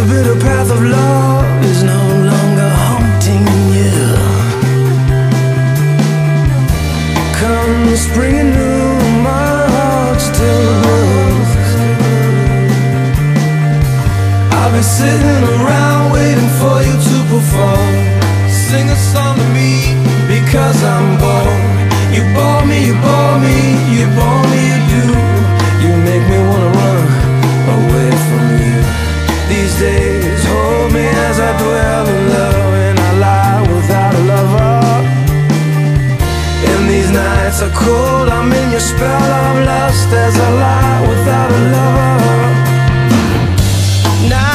A bitter path of love is no longer haunting you. Come spring still blows. I'll sitting around nights are cold, I'm in your spell of lust as I lie without a lover. Now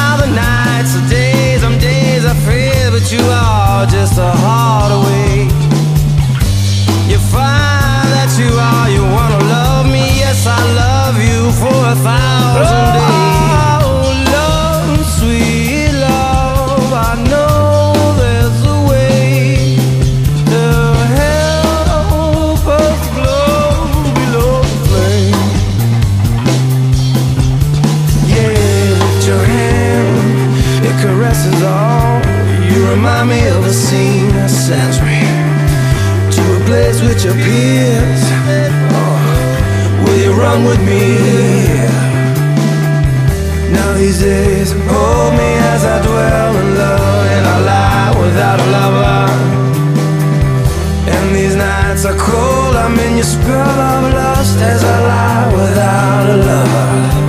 it caresses all. You remind me of a scene that sends me to a place which appears. Oh, will you run with me? Now these days, hold me as I dwell in love, and I lie without a lover. And these nights are cold, I'm in your spell of lust as I lie without a lover.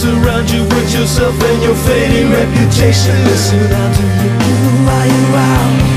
Surround you with yourself and your fading reputation. Listen i out to you, are you out?